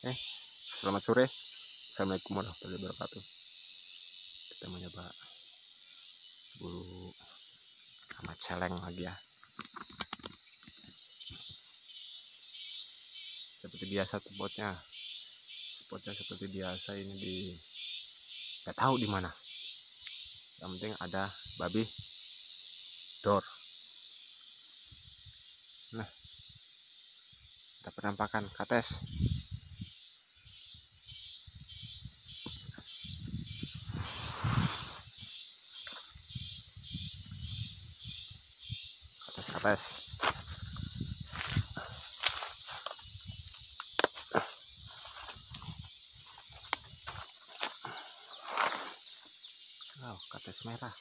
Eh, selamat sore. Assalamualaikum warahmatullahi wabarakatuh. Kita mau nyoba buru sama celeng lagi ya. Seperti biasa spotnya. Spotnya seperti biasa ini di nggak tahu di mana. Yang penting ada babi dor. Nah, kita penampakan kates. Kates. Wow, kates merah.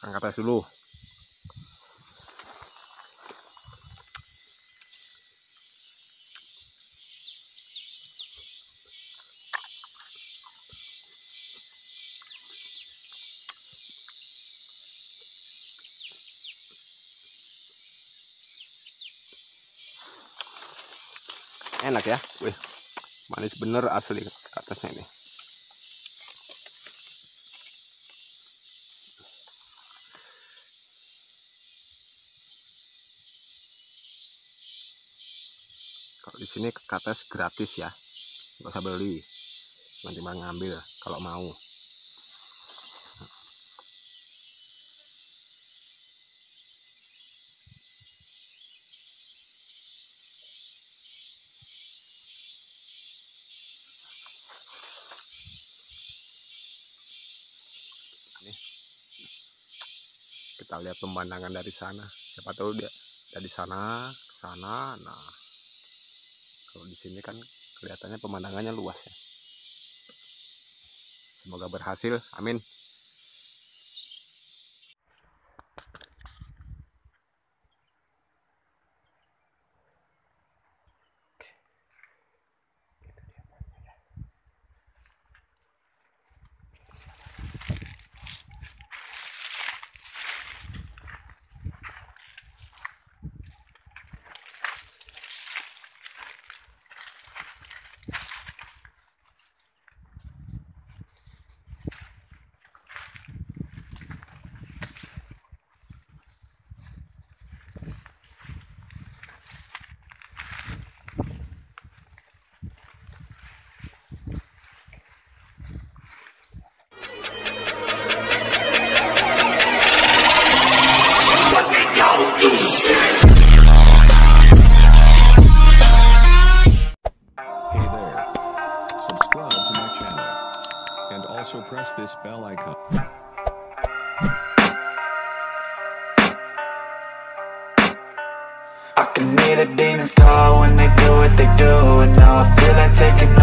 Makan kates dulu. enak ya wih manis bener asli atasnya ini kalau di sini kates gratis ya. Nggak usah beli. Nanti malah ngambil kalau mau. Kita lihat pemandangan dari sana. Siapa tahu dia dari sana ke sana. Nah kalau di sini kan kelihatannya pemandangannya luas ya. Semoga berhasil. Amin also press this bell icon. I can hear the demons call when they do what they do And now I feel like taking